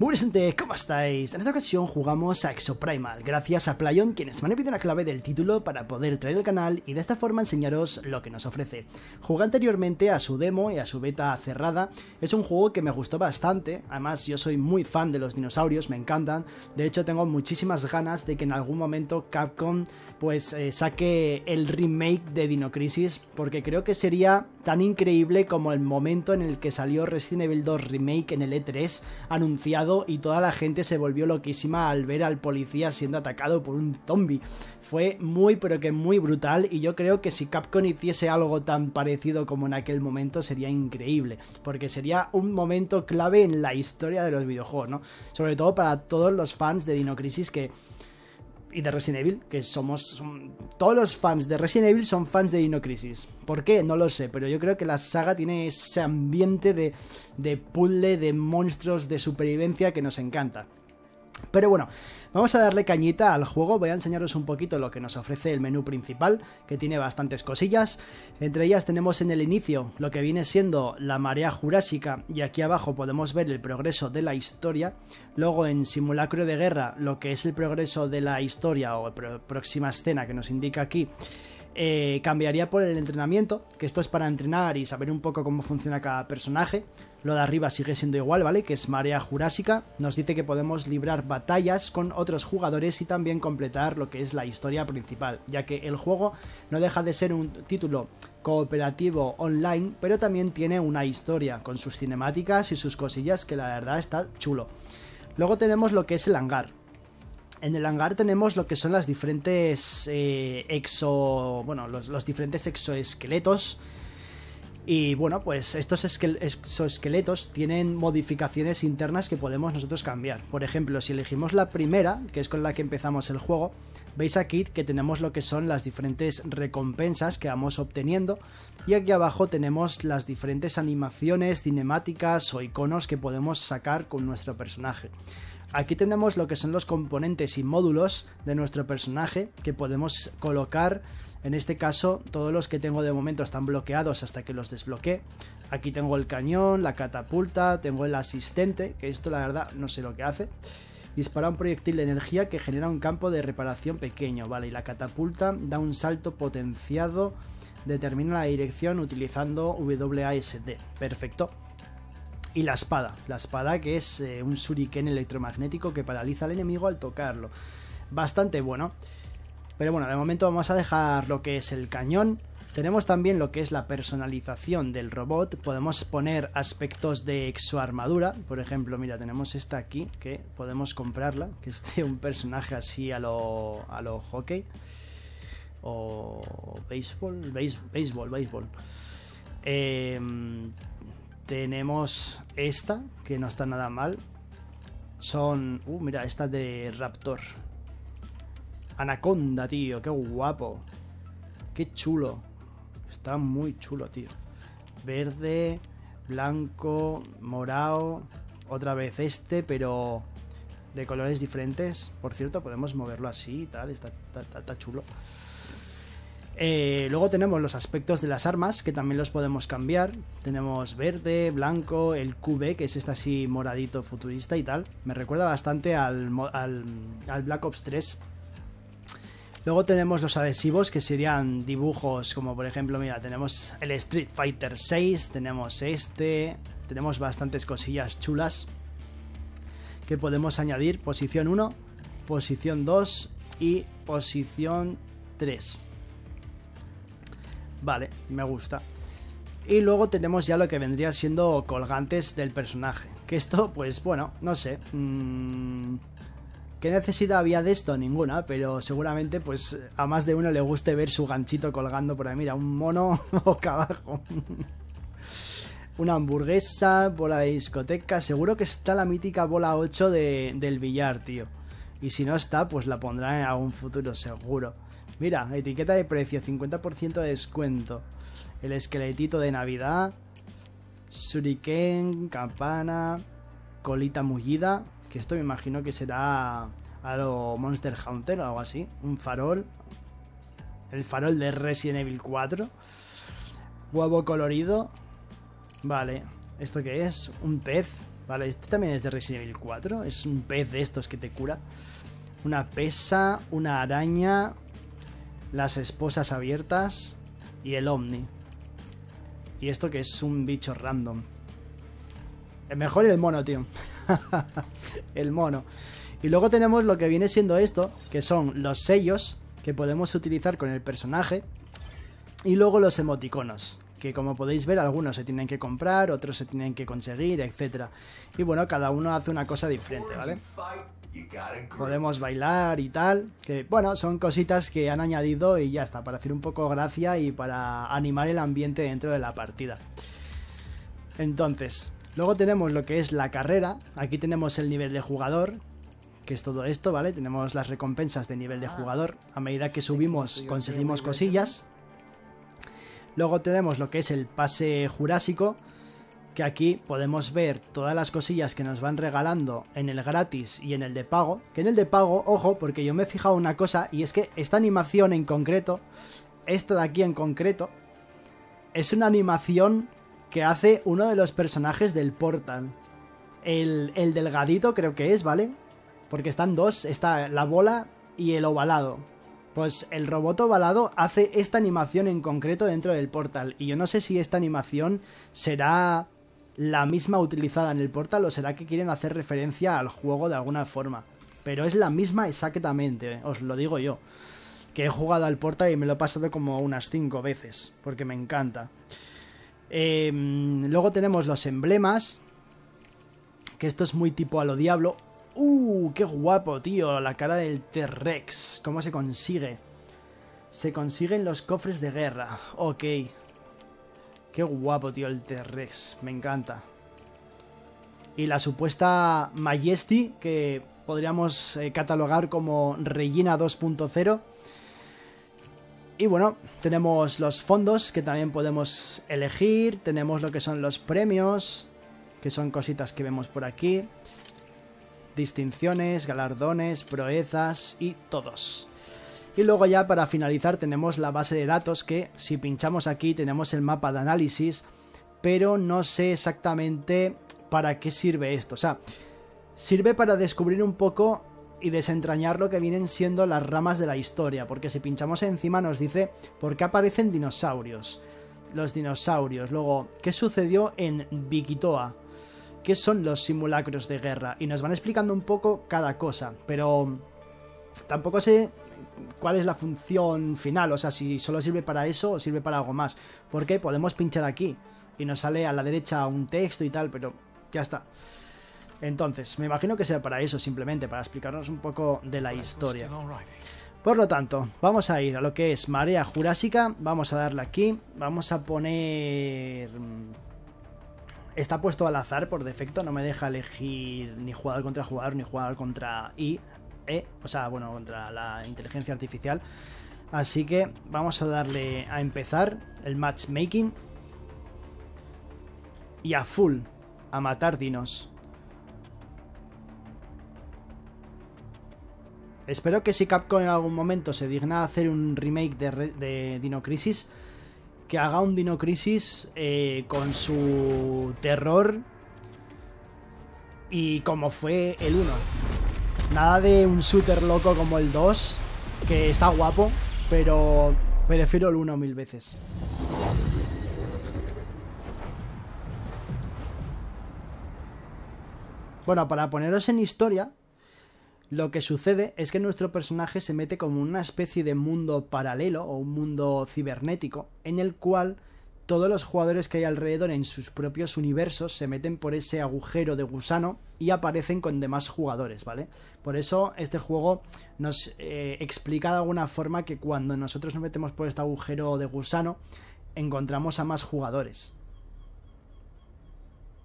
Muy gente, ¿cómo estáis? En esta ocasión jugamos a Exoprimal, gracias a Playon, quienes me han pedido la clave del título para poder traer el canal y de esta forma enseñaros lo que nos ofrece. Jugué anteriormente a su demo y a su beta cerrada, es un juego que me gustó bastante, además yo soy muy fan de los dinosaurios, me encantan, de hecho tengo muchísimas ganas de que en algún momento Capcom pues eh, saque el remake de Dino Crisis, porque creo que sería tan increíble como el momento en el que salió Resident Evil 2 Remake en el E3 anunciado y toda la gente se volvió loquísima al ver al policía siendo atacado por un zombie. Fue muy pero que muy brutal y yo creo que si Capcom hiciese algo tan parecido como en aquel momento sería increíble, porque sería un momento clave en la historia de los videojuegos, ¿no? Sobre todo para todos los fans de Dino Crisis que y de Resident Evil, que somos... todos los fans de Resident Evil son fans de Dino Crisis. ¿Por qué? No lo sé, pero yo creo que la saga tiene ese ambiente de, de puzzle, de monstruos, de supervivencia que nos encanta. Pero bueno, vamos a darle cañita al juego, voy a enseñaros un poquito lo que nos ofrece el menú principal, que tiene bastantes cosillas. Entre ellas tenemos en el inicio lo que viene siendo la marea jurásica y aquí abajo podemos ver el progreso de la historia. Luego en simulacro de guerra lo que es el progreso de la historia o próxima escena que nos indica aquí eh, cambiaría por el entrenamiento, que esto es para entrenar y saber un poco cómo funciona cada personaje. Lo de arriba sigue siendo igual, ¿vale? Que es Marea Jurásica. Nos dice que podemos librar batallas con otros jugadores y también completar lo que es la historia principal, ya que el juego no deja de ser un título cooperativo online, pero también tiene una historia con sus cinemáticas y sus cosillas que la verdad está chulo. Luego tenemos lo que es el hangar, en el hangar tenemos lo que son las diferentes eh, exo. Bueno, los, diferentes exoesqueletos. Y bueno, pues estos exoesqueletos tienen modificaciones internas que podemos nosotros cambiar. Por ejemplo, si elegimos la primera, que es con la que empezamos el juego, veis aquí que tenemos lo que son las diferentes recompensas que vamos obteniendo. Y aquí abajo tenemos las diferentes animaciones, cinemáticas o iconos que podemos sacar con nuestro personaje. Aquí tenemos lo que son los componentes y módulos de nuestro personaje que podemos colocar. En este caso, todos los que tengo de momento están bloqueados hasta que los desbloquee. Aquí tengo el cañón, la catapulta, tengo el asistente, que esto la verdad no sé lo que hace. Dispara un proyectil de energía que genera un campo de reparación pequeño, ¿vale? Y la catapulta da un salto potenciado, determina la dirección utilizando WASD. Perfecto y la espada. La espada que es eh, un shuriken electromagnético que paraliza al enemigo al tocarlo. Bastante bueno. Pero bueno, de momento vamos a dejar lo que es el cañón. Tenemos también lo que es la personalización del robot. Podemos poner aspectos de exoarmadura. Por ejemplo, mira, tenemos esta aquí que podemos comprarla. Que es de un personaje así a lo, a lo hockey. O béisbol, béisbol, béisbol. Eh, tenemos esta, que no está nada mal. Son... Uh, mira, esta de Raptor. Anaconda, tío. Qué guapo. Qué chulo. Está muy chulo, tío. Verde, blanco, morado. Otra vez este, pero de colores diferentes. Por cierto, podemos moverlo así y tal. está, está chulo. Eh, luego tenemos los aspectos de las armas, que también los podemos cambiar. Tenemos verde, blanco, el QB, que es este así moradito futurista y tal. Me recuerda bastante al, al, Black Ops 3. Luego tenemos los adhesivos, que serían dibujos como por ejemplo, mira, tenemos el Street Fighter 6, tenemos este, tenemos bastantes cosillas chulas que podemos añadir. Posición 1, posición 2 y posición 3. Vale, me gusta. Y luego tenemos ya lo que vendría siendo colgantes del personaje. Que esto, pues bueno, no sé. Mm, ¿Qué necesidad había de esto? Ninguna, pero seguramente pues a más de uno le guste ver su ganchito colgando por ahí. Mira, un mono boca abajo. Una hamburguesa, bola de discoteca. Seguro que está la mítica bola 8 del billar, tío. Y si no está, pues la pondrán en algún futuro, seguro. Mira, etiqueta de precio, 50% de descuento. El esqueletito de Navidad. Shuriken, campana, colita mullida. Que esto me imagino que será a lo Monster Hunter o algo así. Un farol. El farol de Resident Evil 4. Huevo colorido. Vale. ¿Esto qué es? Un pez. Vale, este también es de Resident Evil 4. Es un pez de estos que te cura. Una pesa, una araña, las esposas abiertas y el Omni. Y esto que es un bicho random. El mejor el mono, tío. el mono. Y luego tenemos lo que viene siendo esto, que son los sellos que podemos utilizar con el personaje. Y luego los emoticonos, que como podéis ver algunos se tienen que comprar, otros se tienen que conseguir, etc. Y bueno, cada uno hace una cosa diferente, ¿vale? Podemos bailar y tal, que bueno, son cositas que han añadido y ya está, para hacer un poco gracia y para animar el ambiente dentro de la partida. Entonces, luego tenemos lo que es la carrera, aquí tenemos el nivel de jugador, que es todo esto, ¿vale? Tenemos las recompensas de nivel de jugador, a medida que subimos conseguimos cosillas. Luego tenemos lo que es el pase jurásico, que aquí podemos ver todas las cosillas que nos van regalando en el gratis y en el de pago. Que en el de pago, ojo, porque yo me he fijado una cosa, y es que esta animación en concreto, esta de aquí en concreto, es una animación que hace uno de los personajes del Portal. El, el delgadito creo que es, ¿vale? Porque están dos, está la bola y el ovalado. Pues el robot ovalado hace esta animación en concreto dentro del portal. Y yo no sé si esta animación será la misma utilizada en el portal o será que quieren hacer referencia al juego de alguna forma. Pero es la misma exactamente, os lo digo yo. Que he jugado al portal y me lo he pasado como unas 5 veces, porque me encanta. Em, luego tenemos los emblemas, que esto es muy tipo a lo diablo. ¡Uh! ¡Qué guapo, tío! La cara del T-Rex. ¿Cómo se consigue? Se consiguen los cofres de guerra. Ok. Qué guapo, tío, el T-Rex. Me encanta. Y la supuesta Majesty, que podríamos eh, catalogar como Regina 2.0. Y bueno, tenemos los fondos que también podemos elegir. Tenemos lo que son los premios, que son cositas que vemos por aquí distinciones, galardones, proezas y todos. Y luego ya para finalizar tenemos la base de datos que si pinchamos aquí tenemos el mapa de análisis, pero no sé exactamente para qué sirve esto. O sea, sirve para descubrir un poco y desentrañar lo que vienen siendo las ramas de la historia, porque si pinchamos encima nos dice por qué aparecen dinosaurios. Los dinosaurios, luego, ¿qué sucedió en Bikitoa? qué son los simulacros de guerra y nos van explicando un poco cada cosa, pero tampoco sé cuál es la función final, o sea, si solo sirve para eso o sirve para algo más, porque podemos pinchar aquí y nos sale a la derecha un texto y tal, pero ya está. Entonces, me imagino que sea para eso simplemente, para explicarnos un poco de la historia. Por lo tanto, vamos a ir a lo que es marea jurásica, vamos a darle aquí, vamos a poner está puesto al azar por defecto, no me deja elegir ni jugador contra jugador ni jugador contra I, E, o sea, bueno, contra la inteligencia artificial. Así que vamos a darle a empezar el matchmaking y a full, a matar dinos. Espero que si Capcom en algún momento se digna hacer un remake de, de Dino Crisis, que haga un Dino Crisis eh, con su terror y como fue el 1. Nada de un shooter loco como el 2, que está guapo, pero prefiero el 1 mil veces. Bueno, para poneros en historia, lo que sucede es que nuestro personaje se mete como una especie de mundo paralelo o un mundo cibernético en el cual todos los jugadores que hay alrededor en sus propios universos se meten por ese agujero de gusano y aparecen con demás jugadores, ¿vale? Por eso este juego nos eh, explica de alguna forma que cuando nosotros nos metemos por este agujero de gusano encontramos a más jugadores.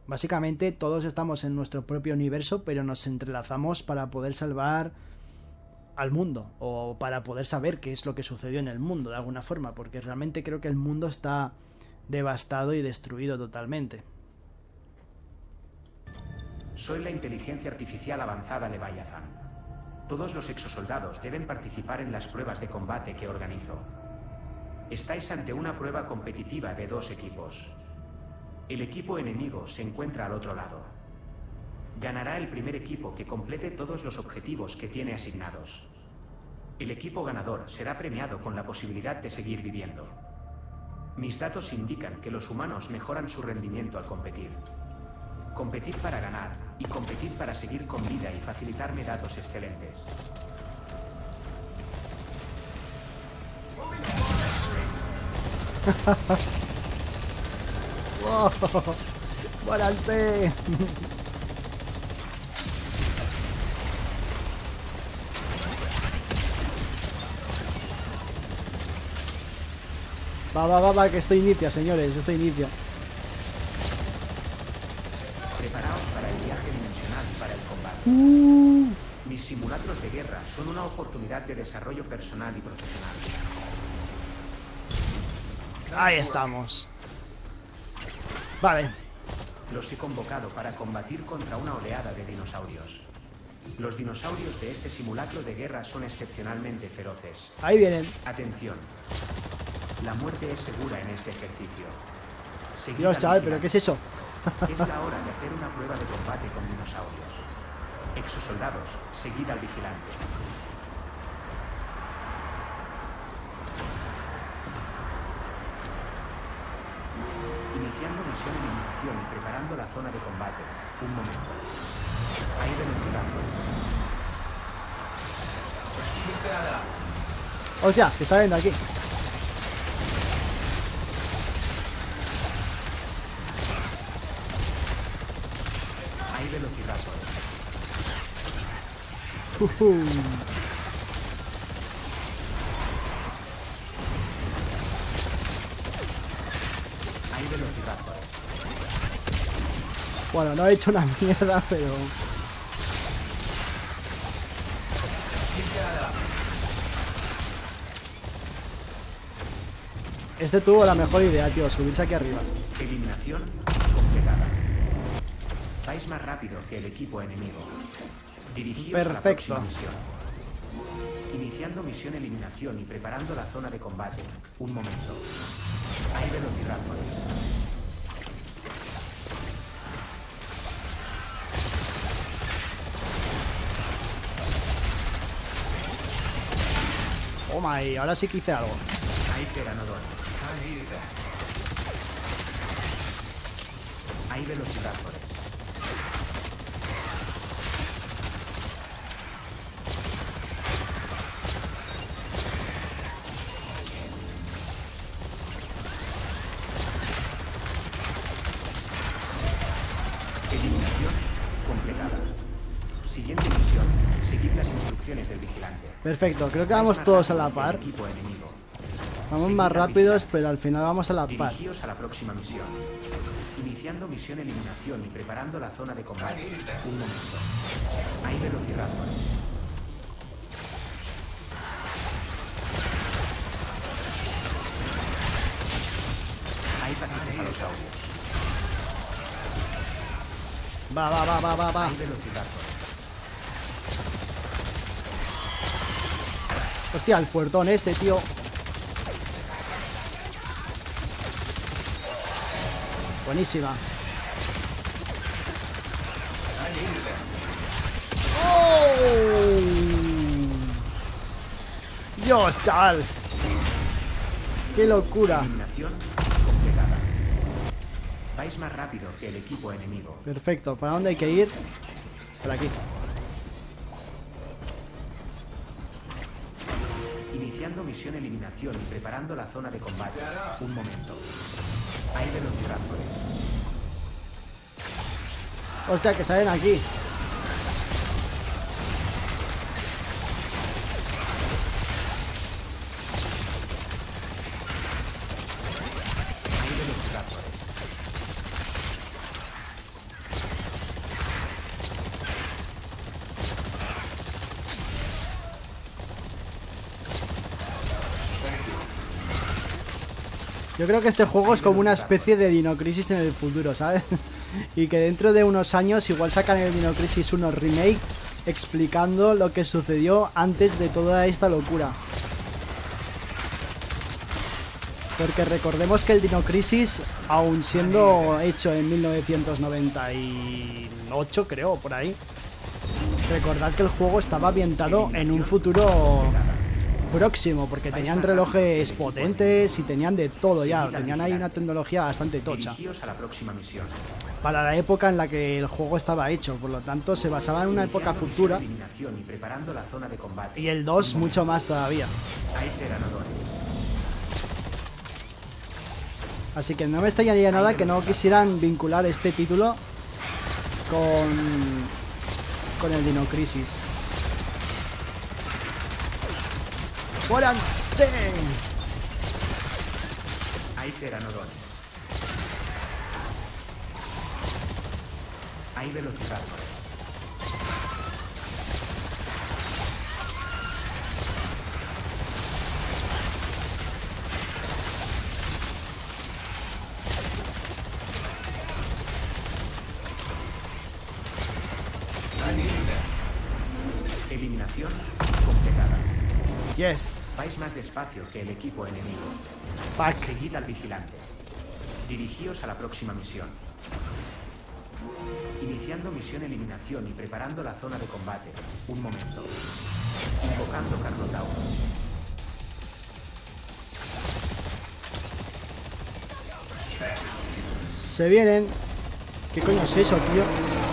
Básicamente todos estamos en nuestro propio universo, pero nos entrelazamos para poder salvar al mundo o para poder saber qué es lo que sucedió en el mundo de alguna forma, porque realmente creo que el mundo está devastado y destruido totalmente. Soy la inteligencia artificial avanzada de Bayazan. Todos los exosoldados deben participar en las pruebas de combate que organizo. Estáis ante una prueba competitiva de dos equipos. El equipo enemigo se encuentra al otro lado. Ganará el primer equipo que complete todos los objetivos que tiene asignados. El equipo ganador será premiado con la posibilidad de seguir viviendo. Mis datos indican que los humanos mejoran su rendimiento al competir. Competir para ganar y competir para seguir con vida y facilitarme datos excelentes. ¡Wow! ¡Muéranse! Va, va, va, va, que esto inicia, señores, esto inicia. Preparaos para el viaje dimensional y para el combate. Uh, Mis simulacros de guerra son una oportunidad de desarrollo personal y profesional. ahí estamos. Vale, Los he convocado para combatir contra una oleada de dinosaurios. Los dinosaurios de este simulacro de guerra son excepcionalmente feroces. ahí vienen. Atención. La muerte es segura en este ejercicio. Seguid Dios, al chaval, pero. ¿qué es eso? Es la hora de hacer una prueba de combate con dinosaurios. Exosoldados, seguid al vigilante. Iniciando misión de iniciación y preparando la zona de combate. Un momento. Hay velociraptores. Hostia, que salen de aquí. Hay velociraptores. Bueno, no he hecho una mierda, pero... Este tuvo la mejor idea, tío, subirse aquí arriba. Eliminación completada. Vais más rápido que el equipo enemigo. Dirigíos a la Perfecto. próxima misión. Iniciando misión eliminación y preparando la zona de combate. Un momento. Hay velociraptores. Toma, y ahora sí que hice algo. Hay pteranodon. Hay velociraptores. Eliminación Perfecto, creo que vamos todos a la par. Vamos más rápidos, pero al final vamos a la par. A la próxima misión. Iniciando misión eliminación y preparando la zona de combate. Un momento. Hay velociraptores. Hay paquetopalosaurios. Va, va, va, va, va, va. Hay velociraptores. Hostia, el fuertón este, tío. Buenísima. ¡Oh! Dios, chaval. Qué locura. Vais más rápido que el equipo enemigo. Perfecto. ¿Para dónde hay que ir? Por aquí. Misión eliminación y preparando la zona de combate. Un momento. Hay velociraptores. Hostia, que salen aquí. Hay velociraptores. Yo creo que este juego es como una especie de Dino Crisis en el futuro, ¿sabes? y que dentro de unos años igual sacan el Dino Crisis 1 remake explicando lo que sucedió antes de toda esta locura. Porque recordemos que el Dino Crisis, aún siendo hecho en 1998, creo, por ahí, recordad que el juego estaba ambientado en un futuro próximo, porque tenían relojes potentes y tenían de todo ya, tenían ahí una tecnología bastante tocha. Para la época en la que el juego estaba hecho, por lo tanto se basaba en una época futura. Y el 2 mucho más todavía. Así que no me extrañaría nada que no quisieran vincular este título con, con el Dino Crisis. ¡Muéranse! Hay pteranodores. Hay velociraptores. Eliminación completada. Yes. Más despacio que el equipo enemigo. Fuck. Seguid al vigilante. Dirigíos a la próxima misión. Iniciando misión eliminación y preparando la zona de combate. Un momento. Invocando Carnotauro. Se vienen. ¿Qué coño es eso, tío?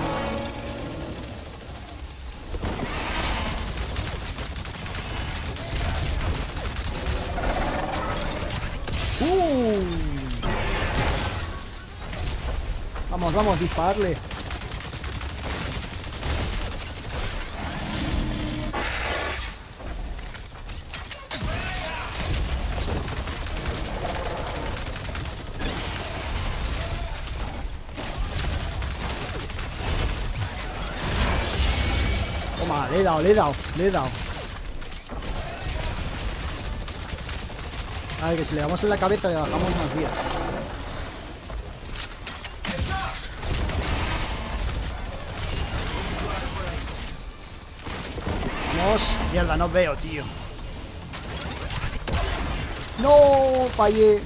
Vamos, vamos, dispararle. Toma, le he dado, le he dado, le he dado. A ver, que si le damos en la cabeza le bajamos más vida. Vamos. Mierda, no veo, tío. No, fallé.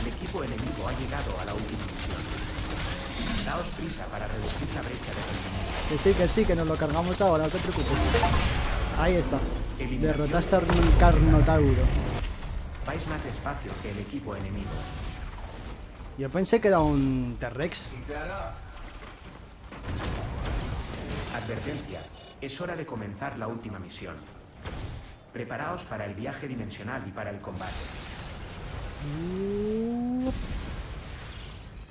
El equipo enemigo ha llegado a la última misión. Daos prisa para reducir la brecha de rendimiento. Que sí, que sí, que nos lo cargamos ahora, no te preocupes. Ahí está. Derrotaste a un Carnotauro. Vais más despacio que el equipo enemigo. Yo pensé que era un T-Rex. Advertencia. Es hora de comenzar la última misión. Preparaos para el viaje dimensional y para el combate.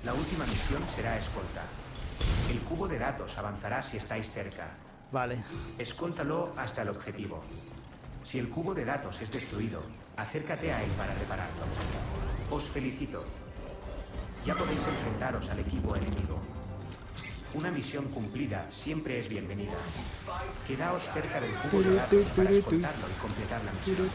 La última misión será escolta. El cubo de datos avanzará si estáis cerca. Vale. Escóltalo hasta el objetivo. Si el cubo de datos es destruido, acércate a él para repararlo. Os felicito. Ya podéis enfrentaros al equipo enemigo. Una misión cumplida siempre es bienvenida. Quedaos cerca del cubo de datos para escoltarlo y completar la misión.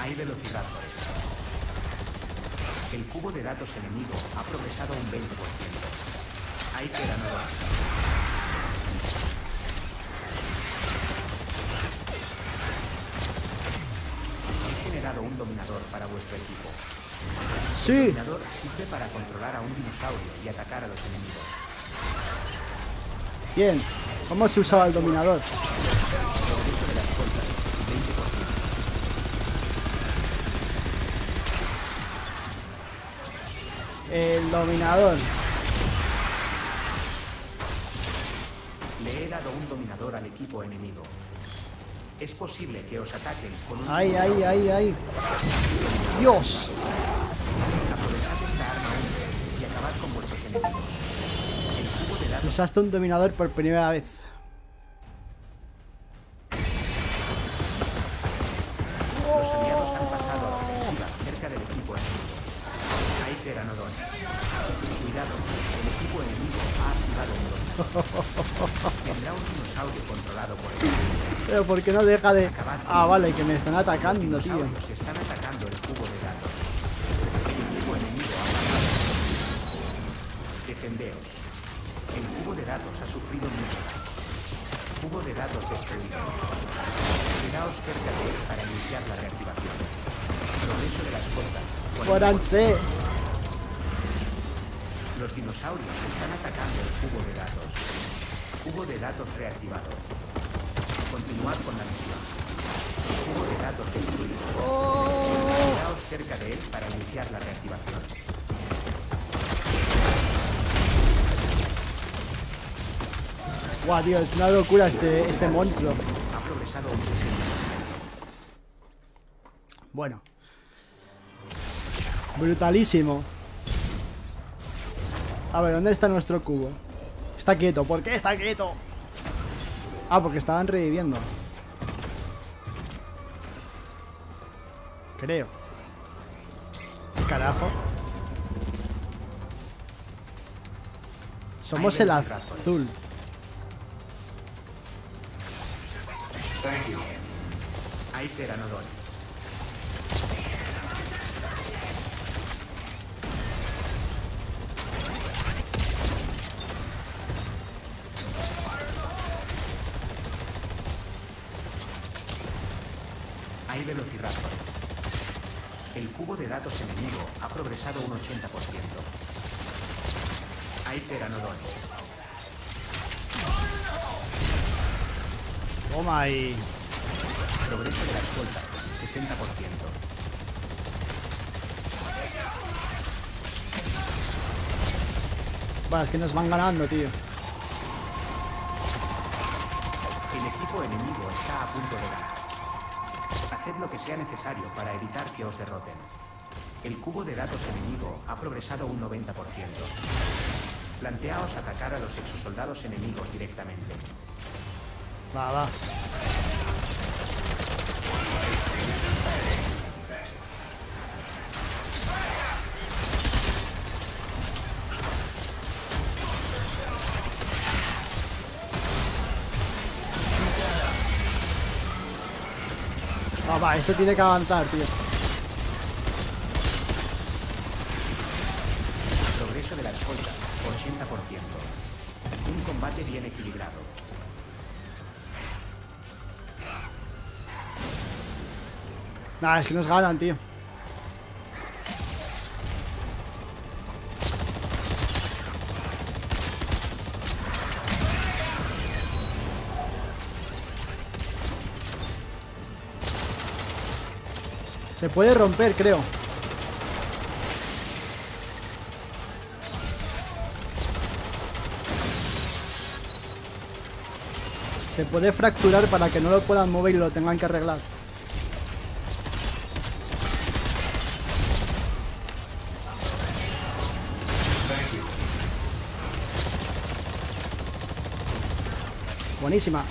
Hay velociraptores. El cubo de datos enemigo ha progresado un 20%. Hay pteranodores. He generado un dominador para vuestro equipo. El Sí. dominador sirve para controlar a un dinosaurio y atacar a los enemigos. Bien. ¿Cómo se usaba el dominador? Progreso de la escolta, 20%. El dominador. Le he dado un dominador al equipo enemigo. Es posible que os ataquen con un Ay, ay, ay, ay. Dios. Aprovechad esta arma y acabad con vuestros enemigos. El cubo de datos Usaste un dominador por primera vez. porque no deja de... Ah, vale, que me están atacando, tío. Están atacando el cubo de datos. El enemigo ha Defendeos. El cubo de datos ha sufrido mucho. Cubo de datos destruido. Quedaos cerca de él para iniciar la reactivación. Progreso de las puertas. ¡Fuéranse! Los dinosaurios están atacando el cubo de datos. Cubo de datos reactivado. Cerca de él para iniciar la reactivación. ¡Guau, tío! Es una locura este, este monstruo. Ha progresado un 60%. Bueno. Brutalísimo. A ver, ¿dónde está nuestro cubo? Está quieto. ¿Por qué está quieto? Ah, porque estaban reviviendo. Creo. ¿Qué carajo? Somos el azul. Hay. Hay. El cubo de datos enemigo ha progresado un 80%. Hay pteranodores. Toma ahí. Progreso de la escolta, 60%. Va, es que nos van ganando, tío. El equipo enemigo está a punto de ganar. Haced lo que sea necesario para evitar que os derroten. El cubo de datos enemigo ha progresado un 90%. Planteaos atacar a los exosoldados enemigos directamente. Va, va. Va, va, esto tiene que avanzar, tío. Progreso de la escolta, 80%. Un combate bien equilibrado. Nah, es que nos ganan, tío. Se puede romper, creo. Se puede fracturar para que no lo puedan mover y lo tengan que arreglar. Buenísima.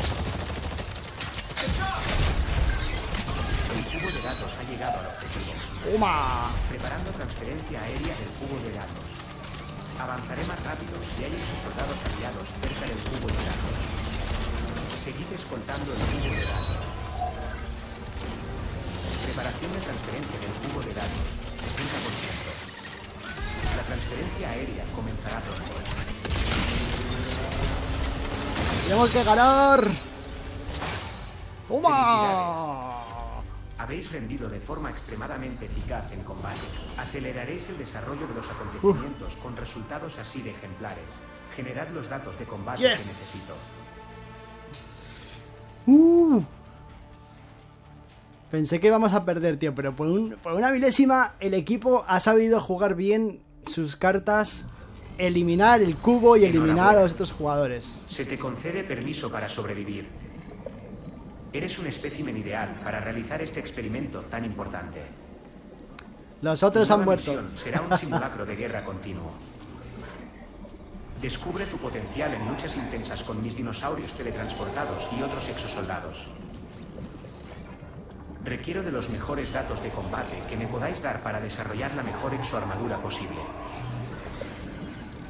Cubo de datos ha llegado al objetivo. ¡Toma! Preparando transferencia aérea del cubo de datos. Avanzaré más rápido si hay exosoldados aliados cerca del cubo de datos. Seguid escoltando el cubo de datos. Preparación de transferencia del cubo de datos. 60%. La transferencia aérea comenzará pronto. ¡Tenemos que ganar! ¡Toma! Habéis rendido de forma extremadamente eficaz en combate. Aceleraréis el desarrollo de los acontecimientos con resultados así de ejemplares. Generad los datos de combate que necesito. Uh. Pensé que íbamos a perder, tío, pero por, un- por una milésima el equipo ha sabido jugar bien sus cartas, eliminar el cubo y eliminar a los otros jugadores. Se te concede permiso para sobrevivir. Eres un espécimen ideal para realizar este experimento tan importante. Los otros han muerto. será un simulacro de guerra continuo. Descubre tu potencial en luchas intensas con mis dinosaurios teletransportados y otros exosoldados. Requiero de los mejores datos de combate que me podáis dar para desarrollar la mejor exoarmadura posible.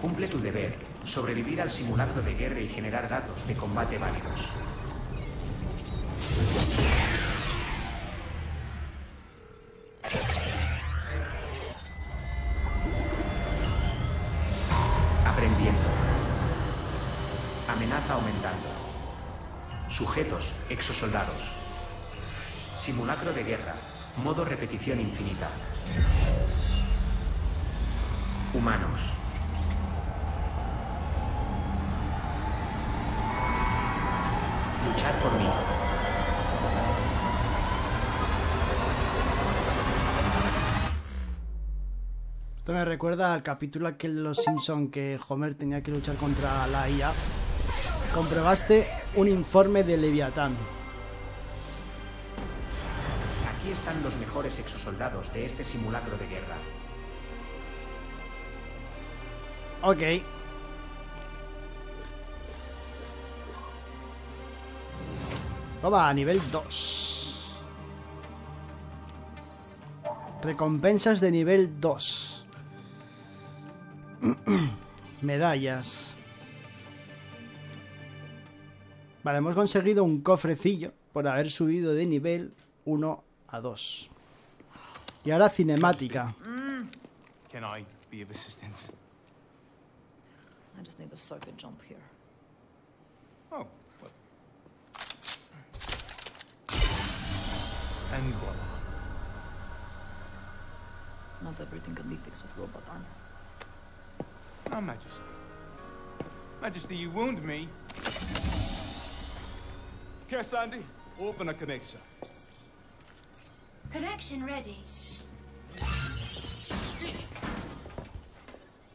Cumple tu deber, sobrevivir al simulacro de guerra y generar datos de combate válidos. Aprendiendo. Amenaza aumentando. Sujetos, exosoldados. Simulacro de guerra. Modo repetición infinita. Humanos. Luchar por mí. Esto me recuerda al capítulo aquel de los Simpson que Homer tenía que luchar contra la IA. Comprobaste un informe de Leviatán. Aquí están los mejores exosoldados de este simulacro de guerra. Ok. Toma, nivel 2. Recompensas de nivel 2. Medallas. Vale, hemos conseguido un cofrecillo por haber subido de nivel 1 a 2. Y ahora cinemática. Can I be of assistance? I just need a circuit jump here. Oh, well. And voila. Not everything can be fixed with robot arm. Oh, Majesty. Majesty, you wound me. Okay, Sandy, open a connection. Connection ready.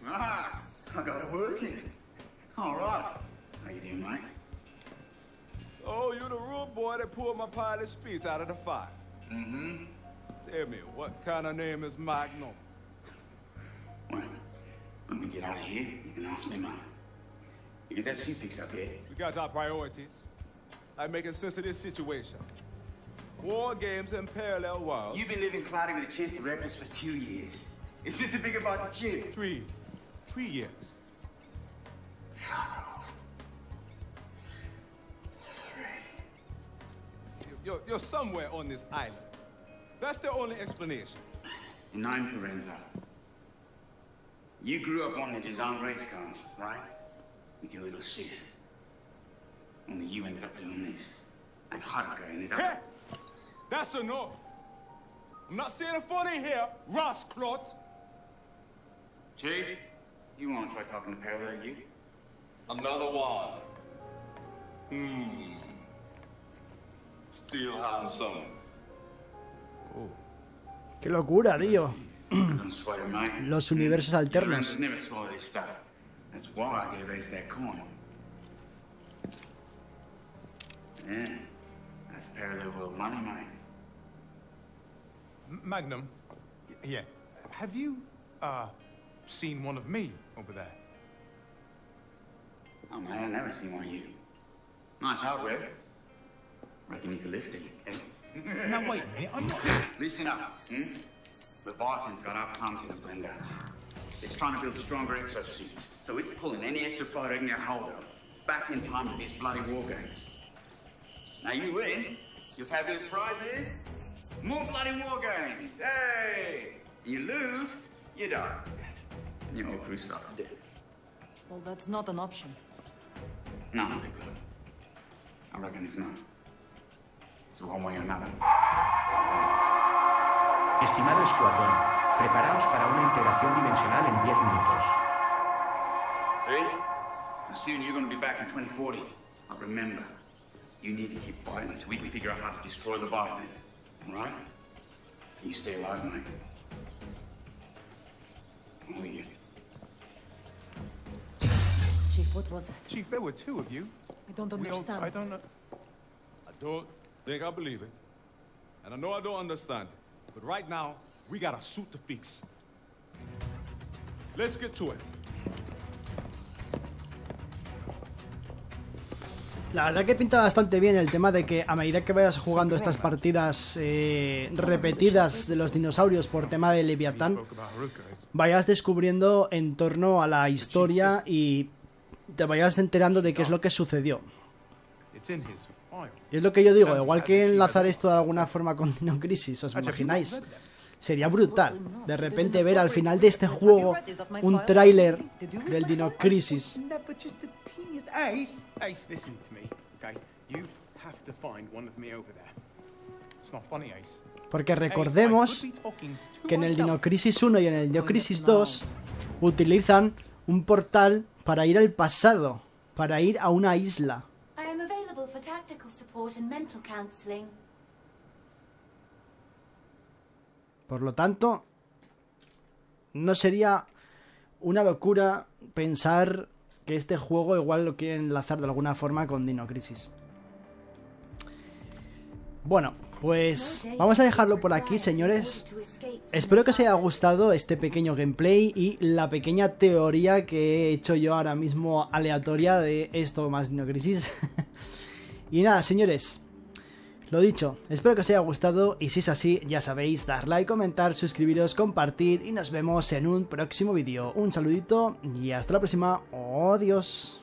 Ah, I got it working. All right. How you doing, mate? Oh, you the rude boy that pulled my pilot's feet out of the fire. Mm-hmm. Tell me, what kind of name is Magnum? Well, when we get out of here, you can ask me, mate. You get that suit fixed up here? We got our priorities. I'm making sense of this situation. War games and parallel worlds. You've been living cloudy with a chance of breakfast for two years. Is this a big about to chin? Three. Three years. Three. You're, you're somewhere on this island. That's the only explanation. Name's Lorenzo. You grew up wanting to design race cars, right? With your little sis. Only you ended up doing this. And Haruka ended up... Hey! up... That's a no. I'm not saying a funny here, Ross Clot. Chief, you want to try talking to Parallel you? Another one. Hmm. Still handsome. Oh. Qué locura, tío. los universos alternos. Magnum, yeah, have you, uh, seen one of me over there? Oh man, I've never seen one of you. Nice hardware. Reckon he's a lifty. now wait a minute, I'm not... Listen up, hmm? Leviathan's got our palms in the blender. Uh, it's trying to build stronger exosuits, so it's pulling any extra fighter it can hold of back in time for these bloody war games. Now you win, your fabulous prize is more bloody war games. Hey! You lose, you die. And your whole crew starts to death. Well, that's not an option. No, I reckon it's not. So one way or another. Estimado escuadrón, preparaos para una integración dimensional en 10 minutos. See? Now soon you're gonna be back in 2040. But remember, you need to keep fighting until we can figure out how to destroy the Leviathan. Alright? You stay alive, mate. Oh, you. Chief, what was that? Chief, there were two of you. I don't We all- understand. I don't know... I don't think I believe it. And I know I don't understand it. But right now, we got a suit to fix. Let's get to it. La verdad que pinta bastante bien el tema de que a medida que vayas jugando estas partidas eh, repetidas de los dinosaurios por tema de Leviatán, vayas descubriendo en torno a la historia y te vayas enterando de qué es lo que sucedió. Y es lo que yo digo, igual que enlazar esto de alguna forma con Dino Crisis, ¿os imagináis? Sería brutal. De repente ver al final de este juego un tráiler del Dino Crisis. Porque recordemos que en el. Dino Crisis 1 y en el Dino Crisis 2 utilizan un portal para ir al pasado, para ir a una isla. Support and mental counseling. Por lo tanto, no sería una locura pensar que este juego igual lo quieren enlazar de alguna forma con Dino Crisis. Bueno, pues vamos a dejarlo por aquí, señores. Espero que os haya gustado este pequeño gameplay y la pequeña teoría que he hecho yo ahora mismo aleatoria de esto más Dino Crisis. y nada, señores. Lo dicho, espero que os haya gustado y si es así, ya sabéis, dar like, comentar, suscribiros, compartir y nos vemos en un próximo vídeo. Un saludito y hasta la próxima. Adiós.